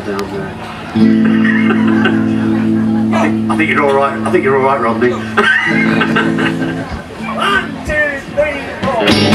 down there. I, think, I think you're all right. I think you're all right, Rodney. One, two, three, four.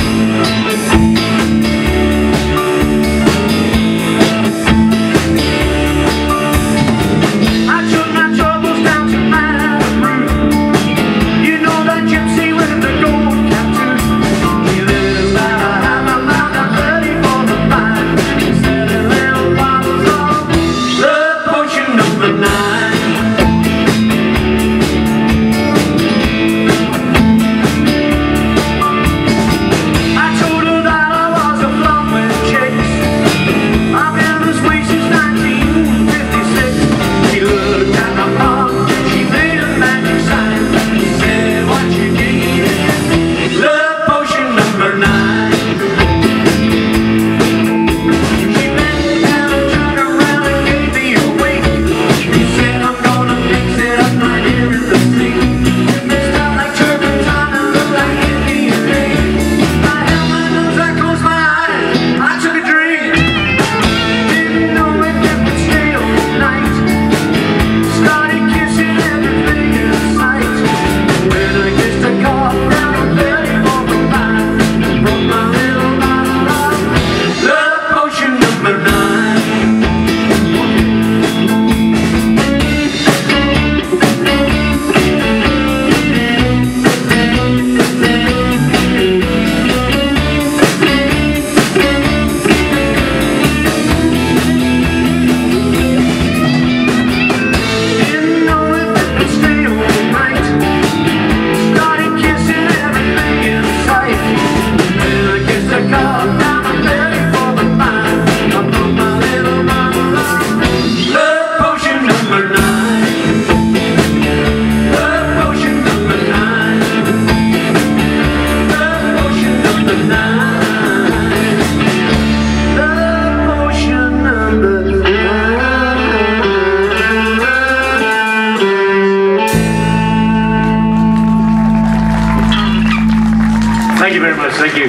Thank you very much. Thank you.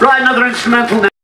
Right, another instrumental.